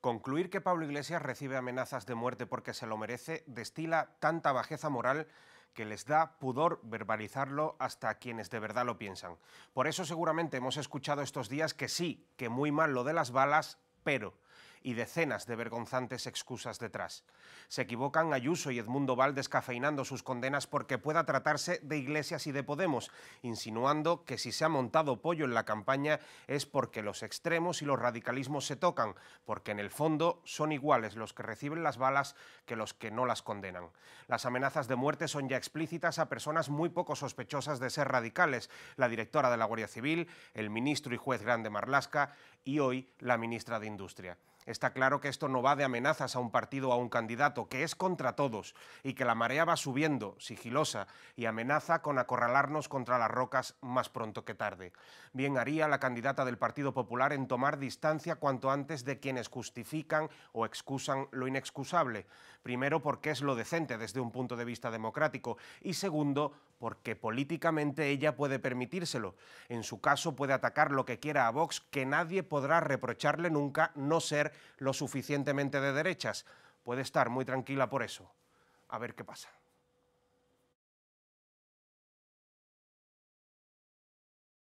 Concluir que Pablo Iglesias recibe amenazas de muerte porque se lo merece destila tanta bajeza moral que les da pudor verbalizarlo hasta quienes de verdad lo piensan. Por eso seguramente hemos escuchado estos días que sí, que muy mal lo de las balas, pero y decenas de vergonzantes excusas detrás. Se equivocan Ayuso y Edmundo Val descafeinando sus condenas porque pueda tratarse de Iglesias y de Podemos, insinuando que si se ha montado pollo en la campaña es porque los extremos y los radicalismos se tocan, porque en el fondo son iguales los que reciben las balas que los que no las condenan. Las amenazas de muerte son ya explícitas a personas muy poco sospechosas de ser radicales, la directora de la Guardia Civil, el ministro y juez grande Marlasca y hoy la ministra de Industria. Está claro que esto no va de amenazas a un partido o a un candidato, que es contra todos y que la marea va subiendo, sigilosa, y amenaza con acorralarnos contra las rocas más pronto que tarde. Bien haría la candidata del Partido Popular en tomar distancia cuanto antes de quienes justifican o excusan lo inexcusable. Primero, porque es lo decente desde un punto de vista democrático y segundo, porque políticamente ella puede permitírselo. En su caso puede atacar lo que quiera a Vox, que nadie podrá reprocharle nunca no lo suficientemente de derechas. Puede estar muy tranquila por eso. A ver qué pasa.